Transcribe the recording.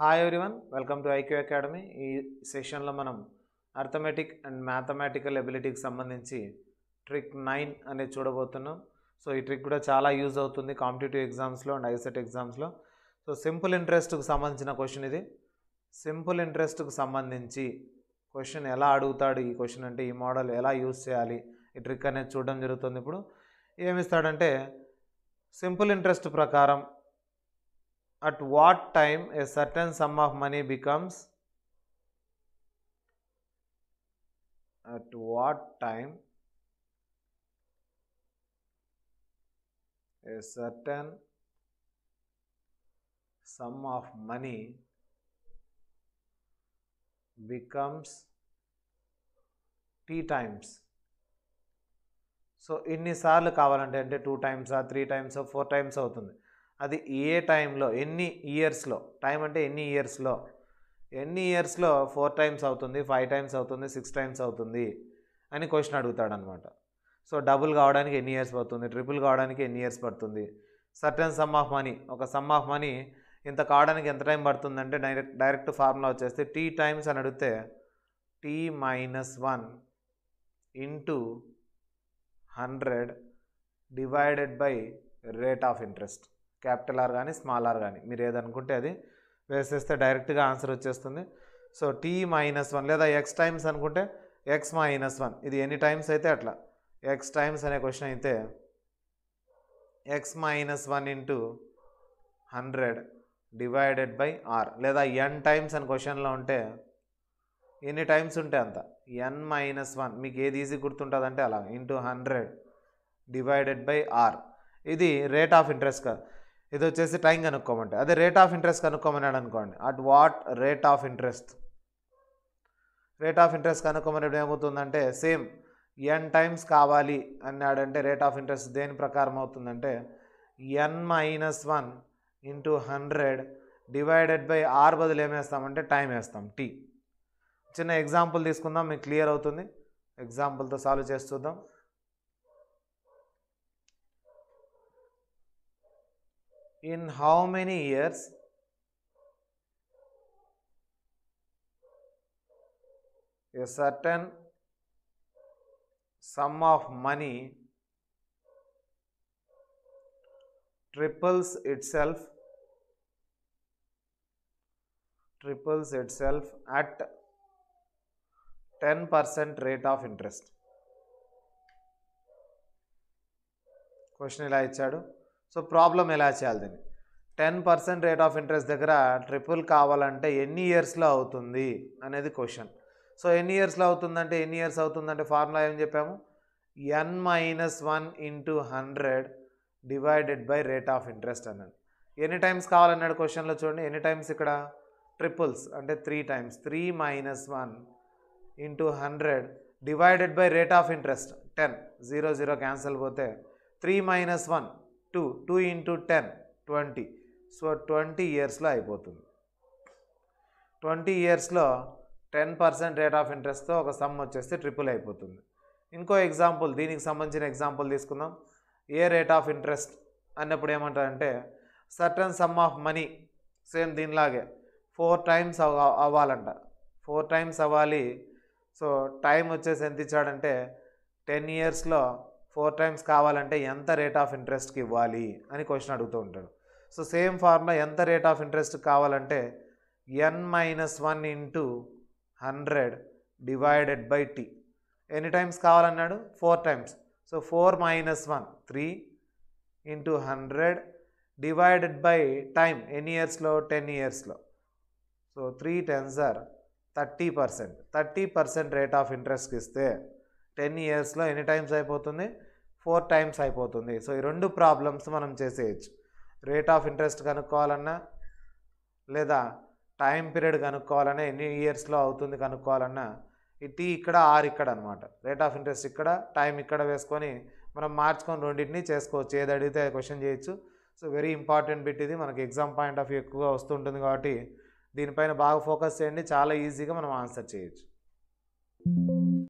Hi everyone welcome to IQ academy ఈ సెషన్లో మనం అర్థమెటిక్ అండ్ మ్యాథమెటికల్ ఎబిలిటీకి సంబంధించి ట్రిక్ నైన్ అనేది చూడబోతున్నాం. సో ఈ ట్రిక్ కూడా చాలా యూజ్ అవుతుంది కాంపిటేటివ్ ఎగ్జామ్స్లో అండ్ ఐసెట్ ఎగ్జామ్స్లో సో సింపుల్ ఇంట్రెస్ట్కి సంబంధించిన క్వశ్చన్ ఇది. సింపుల్ ఇంట్రెస్ట్కి సంబంధించి క్వశ్చన్ ఎలా అడుగుతాడు ఈ క్వశ్చన్ అంటే ఈ మోడల్ ఎలా యూజ్ చేయాలి ఈ ట్రిక్ అనేది చూడడం జరుగుతుంది ఇప్పుడు. ఏమిస్తాడంటే సింపుల్ ఇంట్రెస్ట్ ప్రకారం at what time a certain sum of money becomes at what time a certain sum of money becomes t times so ఇన్నిసార్లు కావాలంటే అంటే two టైమ్సా three times four times అవుతుంది అది ఏ టైంలో ఎన్ని ఇయర్స్లో టైం అంటే ఎన్ని ఇయర్స్లో? ఎన్ని ఇయర్స్లో ఫోర్ టైమ్స్ అవుతుంది ఫైవ్ టైమ్స్ అవుతుంది సిక్స్ టైమ్స్ అవుతుంది అని క్వశ్చన్ అడుగుతాడనమాట. సో డబుల్ కావడానికి ఎన్ని ఇయర్స్ పడుతుంది ట్రిపుల్ కావడానికి ఎన్ని ఇయర్స్ పడుతుంది? సర్టన్ సమ్ ఆఫ్ మనీ ఒక సమ్ ఆఫ్ మనీ ఇంత కావడానికి ఎంత టైం పడుతుందంటే డైరెక్ట్ డైరెక్ట్ ఫార్ములా వచ్చేస్తే టీ టైమ్స్ అని అడిగితే T minus one into hundred divided by rate of interest. Capital R కానీ స్మాల్ ఆర్ కానీ మీరు ఏదనుకుంటే అది వేసేస్తే డైరెక్ట్గా ఆన్సర్ వచ్చేస్తుంది. సో టీ మైనస్ వన్ లేదా ఎక్స్ టైమ్స్ అనుకుంటే ఎక్స్ మైనస్ వన్ ఇది ఎన్ని టైమ్స్ అయితే అట్లా. ఎక్స్ టైమ్స్ అనే క్వశ్చన్ అయితే X minus one into hundred divided by R లేదా ఎన్ టైమ్స్ అని క్వశ్చన్లో ఉంటే ఎన్ని టైమ్స్ ఉంటే అంత? ఎన్ మైనస్ వన్ మీకు ఏది ఈజీ గుర్తుంటుందంటే అలా into hundred divided by R ఇది రేట్ ఆఫ్ ఇంట్రెస్ట్ కాదు. ఇది వచ్చేసి టైం కనుక్కోమంటే. అదే రేట్ ఆఫ్ ఇంట్రెస్ట్ కనుక్కోమన్నాడు అనుకోండి. At what rate of interest rate of interest కనుక్కోమనేప్పుడు ఏమవుతుందంటే సేమ్ ఎన్ టైమ్స్ కావాలి అన్నాడంటే రేట్ ఆఫ్ ఇంట్రెస్ట్ దేని ప్రకారం అవుతుందంటే N minus one into hundred divided by R బదులు ఏమేస్తామంటే టైం వేస్తాం టీ చిన్న ఎగ్జాంపుల్ తీసుకుందాం మీకు క్లియర్ అవుతుంది? ఎగ్జాంపుల్తో సాల్వ్ చేస్తుందాం in how many years a certain sum of money triples itself triples itself at 10% rate of interest question ఇలా ఇచ్చాడు సో ప్రాబ్లం ఎలా చేయాలి దీన్ని? Ten percent rate of interest దగ్గర ట్రిపుల్ కావాలంటే ఎన్ని ఇయర్స్లో అవుతుంది అనేది క్వశ్చన్. సో ఎన్ని ఇయర్స్లో అవుతుందంటే ఎన్ని ఇయర్స్ అవుతుందంటే ఫార్ములా ఏం చెప్పాము? N minus one into hundred divided by rate of interest అన్నాడు ఎన్ని టైమ్స్ కావాలన్నాడు క్వశ్చన్లో చూడండి. ఎన్ని టైమ్స్ ఇక్కడ? ట్రిపుల్స్ అంటే three times. Three minus one into hundred divided by rate of interest. Ten. Zero zero cancel పోతే three minus one two two into ten twenty. So twenty ఇయర్స్లో అయిపోతుంది. ట్వంటీ ఇయర్స్లో టెన్ పర్సెంట్ రేట్ ఆఫ్ ఇంట్రెస్ట్తో ఒక some వచ్చేస్తే triple అయిపోతుంది. ఇంకో example దీనికి సంబంధించిన ఎగ్జాంపుల్ తీసుకుందాం. ఏ రేట్ ఆఫ్ ఇంట్రెస్ట్ అన్నప్పుడు ఏమంటారంటే certain sum of money same దీనిలాగే four times అవ్వాలంట. ఫోర్ టైమ్స్ అవ్వాలి. సో టైం వచ్చేసి ఎంత ఇచ్చాడంటే టెన్ ఇయర్స్లో ఫోర్ టైమ్స్ కావాలంటే ఎంత రేట్ ఆఫ్ ఇంట్రెస్ట్కి ఇవ్వాలి అని క్వశ్చన్ అడుగుతూ ఉంటాడు. సో సేమ్ ఫార్ములా ఎంత రేట్ ఆఫ్ ఇంట్రెస్ట్ కావాలంటే N minus one into hundred divided by T ఎన్ని టైమ్స్ కావాలన్నాడు? Four times. So four minus one three into hundred divided by time ఎన్ని ఇయర్స్లో? టెన్ ఇయర్స్లో. So three tens are thirty percent thirty percent rate of interest ఇస్తే ten ఇయర్స్లో ఎన్ని times అయిపోతుంది? Four times అయిపోతుంది. సో ఈ రెండు ప్రాబ్లమ్స్ మనం చేసేయచ్చు. రేట్ ఆఫ్ ఇంట్రెస్ట్ కనుక్కోవాలన్నా లేదా టైం పీరియడ్ కనుక్కోవాలన్నా ఎన్ని ఇయర్స్లో అవుతుంది కనుక్కోవాలన్నా ఈ టీ ఇక్కడ ఆర్ ఇక్కడ అనమాట రేట్ ఆఫ్ ఇంట్రెస్ట్ ఇక్కడ టైం ఇక్కడ వేసుకొని మనం మార్చుకొని రెండింటిని చేసుకోవచ్చు. ఏది అడిగితే క్వశ్చన్ చేయొచ్చు. సో వెరీ ఇంపార్టెంట్ బిట్ ఇది. మనకి ఎగ్జామ్ పాయింట్ ఆఫ్ వ్యూ ఎక్కువగా వస్తుంటుంది కాబట్టి దీనిపైన బాగా ఫోకస్ చేయండి. చాలా ఈజీగా మనం ఆన్సర్ చేయొచ్చు.